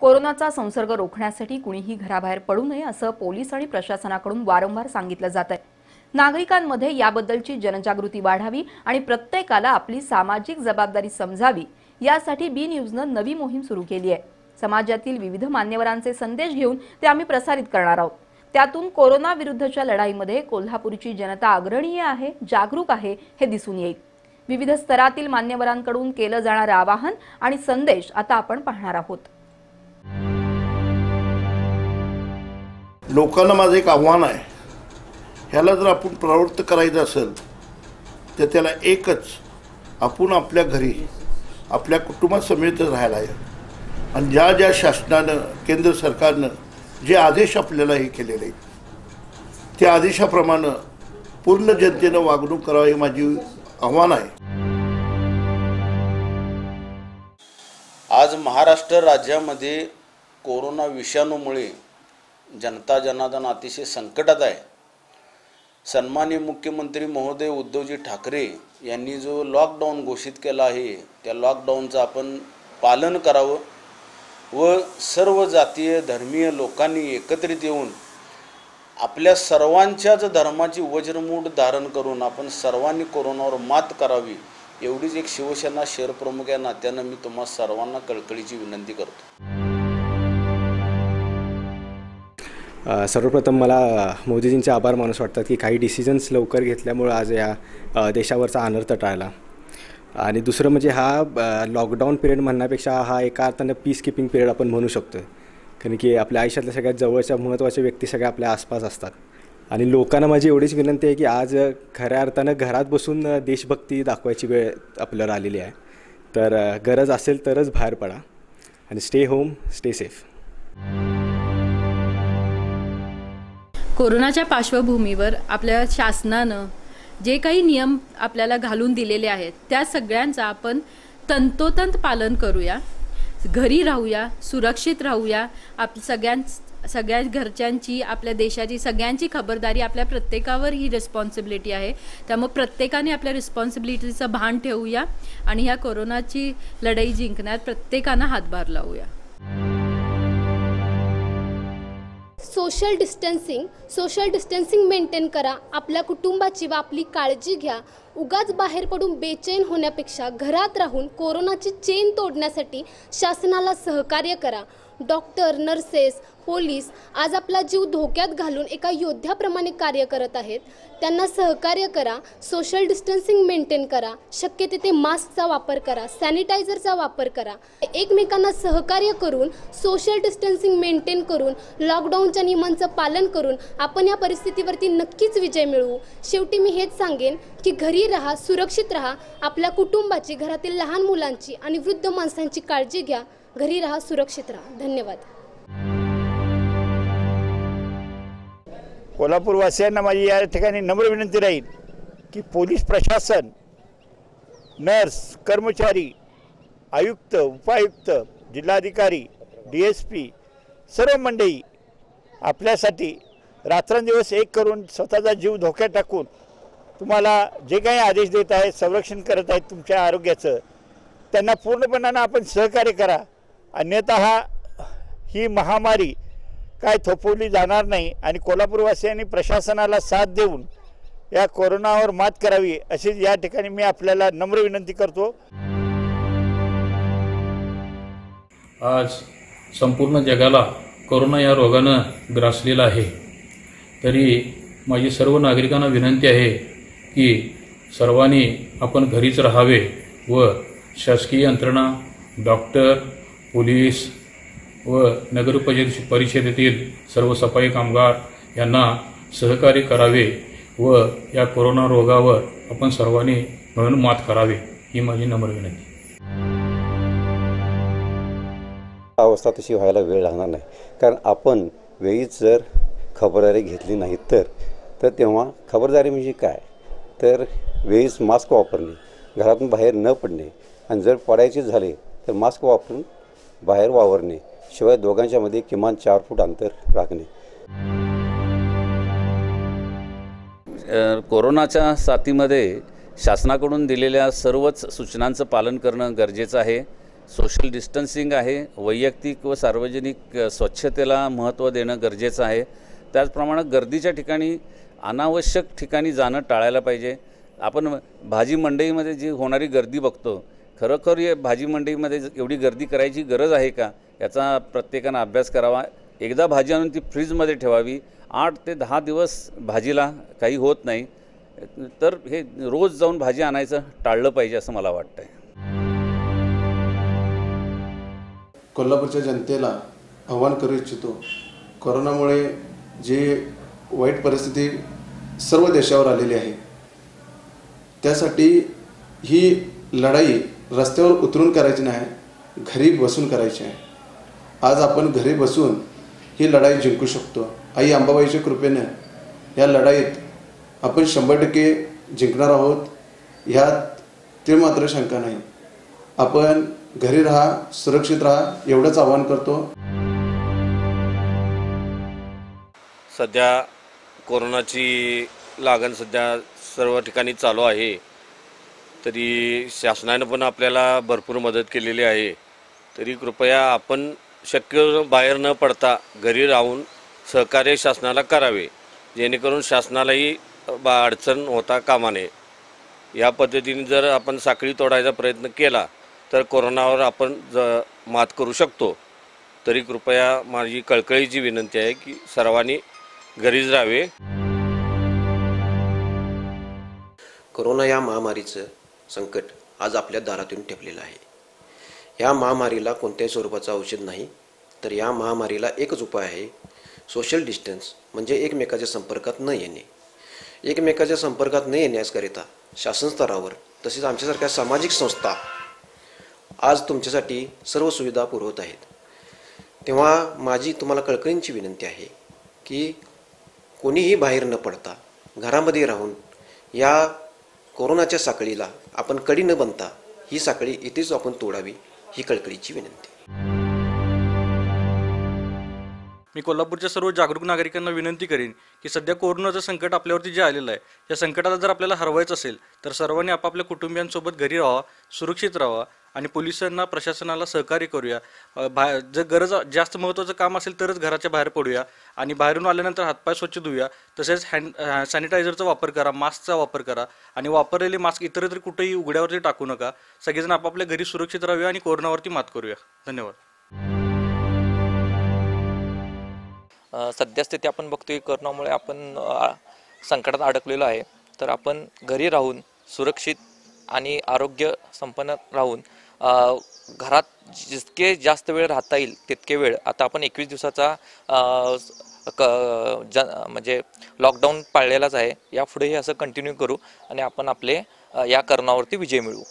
कोरोनाचा संसर्ग रोखण्यासाठी कुणीही घराबाहेर पडू नये असं पोलीस आणि प्रशासनाकडून वारंवार सांगितलं जात आहे नागरिकांमध्ये याबद्दलची जनजागृती वाढावी आणि प्रत्येकाला आपली सामाजिक जबाबदारी समजावी यासाठी बी न्यूजनं नवी मोहीम सुरू केली आहे. समाजातील विविध मान्यवरांचे संदेश घेऊन ते आम्ही प्रसारित करणार आहोत. त्यातून कोरोना विरुद्धच्या लढाईमध्ये कोल्हापूरची जनता अग्रणीय आहे जागरूक आहे हे दिसून येईल. विविध स्तरातील मान्यवरांकडून केलं जाणारं आवाहन आणि संदेश आता आपण पाहणार आहोत. लोकांना माझं एक आव्हान आहे. ह्याला जर आपण प्रवृत्त करायचं असेल तर त्याला एकच आपण आपल्या घरी आपल्या कुटुंबासमेत राहायला आहे आणि ज्या ज्या शासनानं केंद्र सरकारनं जे आदेश आपल्याला हे केलेले आहेत त्या आदेशाप्रमाणे पूर्ण जनतेनं वागणूक करावं हे माझी आव्हान आहे. आज महाराष्ट्र राज्यामध्ये कोरोना विषाणूमुळे जनता जनार्दन अतिशय संकटात आहे. सन्माननीय मुख्यमंत्री महोदय उद्धवजी ठाकरे यांनी जो लॉकडाऊन घोषित केला आहे त्या लॉकडाऊनचं आपण पालन करावं व सर्व जातीय धर्मीय लोकांनी एकत्रित येऊन आपल्या सर्वांच्याच धर्माची वज्रमूठ धारण करून आपण सर्वांनी कोरोनावर मात करावी. एवढीच एक शिवसेना शहर प्रमुख या नात्यानं मी तुम्हा सर्वांना कळकळीची विनंती करतो. सर्वप्रथम मला मोदीजींचे आभार मानूस वाटतात की काही डिसिजन्स लवकर घेतल्यामुळं आज या देशावरचा अनर्थ टाळला आणि दुसरं म्हणजे हा लॉकडाऊन पिरियड म्हणण्यापेक्षा हा एका अर्थानं पीस किपिंग पिरियड आपण म्हणू शकतो कारण की आपल्या आयुष्यातल्या सगळ्यात जवळच्या महत्त्वाच्या व्यक्ती सगळ्या आपल्या आसपास असतात. आणि लोकांना माझी एवढीच विनंती आहे की आज खऱ्या अर्थानं घरात बसून देशभक्ती दाखवायची वेळ आपल्याला आलेली आहे. तर गरज असेल तरच बाहेर पडा आणि स्टे होम स्टे सेफ कोरोनाच्या पार्श्वभूमीवर आपल्या शासनानं जे काही नियम आपल्याला घालून दिलेले आहेत त्या सगळ्यांचा आपण तंतोतंत पालन करूया. घरी राहूया सुरक्षित राहूया आप सगळ्यां सगळ्या घरच्यांची आपल्या देशाची सगळ्यांची खबरदारी आपल्या प्रत्येकावर ही रिस्पॉन्सिबिलिटी आहे. त्यामुळे प्रत्येकाने आपल्या रिस्पॉन्सिबिलिटीचं भान ठेवूया आणि ह्या कोरोनाची लढाई जिंकण्यात प्रत्येकानं हातभार लावूया. Social distancing social distancing maintain करा. आपल्या कुटुंबाची व आपली काळजी घ्या. उगाच बाहेर पडून बेचैन होण्यापेक्षा घरात राहून कोरोनाची चेन तोडण्यासाठी शासनाला सहकार्य करा. डॉक्टर नर्सेस पोलीस आज आपला जीव धोक्यात घालून एका योद्ध्याप्रमाणे कार्य करत आहेत. त्यांना सहकार्य करा सोशल डिस्टन्सिंग मेंटेन करा शक्य तिथे मास्कचा वापर करा सॅनिटायझरचा वापर करा. एकमेकांना सहकार्य करून सोशल डिस्टन्सिंग मेंटेन करून लॉकडाऊनच्या नियमांचं पालन करून आपण या परिस्थितीवरती नक्कीच विजय मिळवू. शेवटी मी हेच सांगेन की घरी राहा सुरक्षित राहा आपल्या कुटुंबाची घरातील लहान मुलांची आणि वृद्ध माणसांची काळजी घ्या. घरी राहा सुरक्षित राहा. धन्यवाद. कोल्हापूरवासियांना माझी या ठिकाणी नम्र विनंती राहील की पोलीस प्रशासन नर्स कर्मचारी आयुक्त उपायुक्त जिल्हाधिकारी डी एस पी सर्व मंडळी आपल्यासाठी रात्रंदिवस एक करून स्वतःचा जीव धोक्यात टाकून तुम्हाला जे काही आदेश देत आहेत संरक्षण करत आहेत तुमच्या आरोग्याचं त्यांना पूर्णपणानं आपण सहकार्य करा. अन्यतः ही महामारी काय थोपवली जाणार नाही आणि कोल्हापूरवासियांनी प्रशासनाला साथ देऊन या कोरोनावर मात करावी अशी या ठिकाणी मी आपल्याला नम्र विनंती करतो. आज संपूर्ण जगाला कोरोना या रोगानं ग्रासलेला आहे. तरी माझी सर्व नागरिकांना विनंती आहे की सर्वांनी आपण घरीच राहावे व शासकीय यंत्रणा डॉक्टर पोलीस व नगर परिषद परिषदेतील सर्व सफाई कामगार यांना सहकार्य करावे व या कोरोना रोगावर आपण सर्वांनी मिळून मात करावे ही माझी नम्र विनंती. अवस्था तशी व्हायला वेळ लागणार नाही. कारण आपण वेळीच जर खबरदारी घेतली नाही तर तर तेव्हा खबरदारी म्हणजे काय? तर वेळीच मास्क वापरणे घरातून बाहेर न पडणे. आणि जर पडायचे झाले तर मास्क वापरून बाहेर वावरणे शिवाय दोघांच्यामध्ये किमान चार फूट अंतर राखणे. कोरोनाच्या साथीमध्ये शासनाकडून दिलेल्या सर्वच सूचनांचं पालन करणं गरजेचं आहे. सोशल डिस्टन्सिंग आहे वैयक्तिक व सार्वजनिक स्वच्छतेला महत्त्व देणं गरजेचं आहे. त्याचप्रमाणे गर्दीच्या ठिकाणी अनावश्यक ठिकाणी जाणं टाळायला पाहिजे. आपण भाजी मंडईमध्ये जी होणारी गर्दी बघतो खरोखर या भाजी मंडईमध्ये एवढी गर्दी करायची गरज आहे का? याचा प्रत्येकानं अभ्यास करावा. एकदा भाजी आणून ती फ्रीजमध्ये ठेवावी. आठ ते दहा दिवस भाजीला काही होत नाही. तर हे रोज जाऊन भाजी आणायचं टाळलं पाहिजे असं मला वाटतं आहे कोल्हापूरच्या जनतेला आव्हान करू इच्छितो. कोरोनामुळे जी वाईट परिस्थिती सर्व देशावर आलेली आहे त्यासाठी ही लढाई रस्त्यावर उतरून करायची नाही घरी बसून करायची आहे. आज आपण घरी बसून ही लढाई जिंकू शकतो. आई अंबाबाईच्या कृपेनं या लढाईत आपण शंभर टक्के जिंकणार आहोत. ह्यात ते मात्र शंका नाही. आपण घरी राहा सुरक्षित राहा एवढंच आवाहन करतो. सध्या कोरोनाची लागण सध्या सर्व ठिकाणी चालू आहे. तरी शासनानं पण आपल्याला भरपूर मदत केलेली आहे. तरी कृपया आपण शक्य बाहेर न पडता घरी राहून सहकार्य शासनाला करावे. जेणेकरून शासनालाही बा अडचण होता कामा नये या पद्धतीने जर आपण साखळी तोडायचा प्रयत्न केला तर कोरोनावर आपण ज मात करू शकतो. तरी कृपया माझी कळकळीची विनंती आहे की सर्वांनी घरीच राहावे. कोरोना या महामारीचं संकट आज आपल्या दारातून ठेपलेलं आहे. या महामारीला कोणत्याही स्वरूपाचं औषध नाही तर या महामारीला एकच उपाय आहे सोशल डिस्टन्स म्हणजे एकमेकाच्या संपर्कात न येणे. एकमेकाच्या संपर्कात न येण्याकरिता शासन स्तरावर तसेच आमच्यासारख्या सामाजिक संस्था आज तुमच्यासाठी सर्व सुविधा पुरवत आहेत. तेव्हा माझी तुम्हाला कळकळींची विनंती आहे की कोणीही बाहेर न पडता घरामध्ये राहून या कोरोनाच्या साखळीला आपण कडी न बनता ही साखळी इथेच आपण तोडावी ही कळकळीची विनंती. मी कोल्हापूरच्या सर्व जागरूक नागरिकांना विनंती करेन की सध्या कोरोनाचं संकट आपल्यावरती जे आलेलं आहे या संकटाला जर आपल्याला हरवायचं असेल तर सर्वांनी आपापल्या कुटुंबियांसोबत घरी राहा सुरक्षित राहावा आणि पोलिसांना प्रशासनाला सहकार्य करूया. बा बाहेर जर गरज जास्त महत्त्वाचं काम असेल तरच घराच्या बाहेर पडूया आणि बाहेरून आल्यानंतर हातपाय स्वच्छ धुया तसेच हँड सॅनिटायझरचा वापर करा मास्कचा वापर करा आणि वापरलेले मास्क इतरत्र कुठेही उघड्यावरती टाकू नका. सगळेजण आपापल्या घरी सुरक्षित राहूया आणि कोरोनावरती मात करूया. धन्यवाद. अ, सद्यस्थिती आपण बघतोय करोनामुळे आपण संकटात अडकलेलो आहे. तर आपण घरी राहून सुरक्षित आणि आरोग्य संपन्न राहून घरात जितके जास्त वेळ राहता येईल तितके वेळ. आता आपण एकवीस दिवसाचा क ज म्हणजे लॉकडाऊन पाळलेलाच आहे. यापुढेही असं कंटिन्यू करू आणि आपण आपले या करणावरती विजय मिळवू.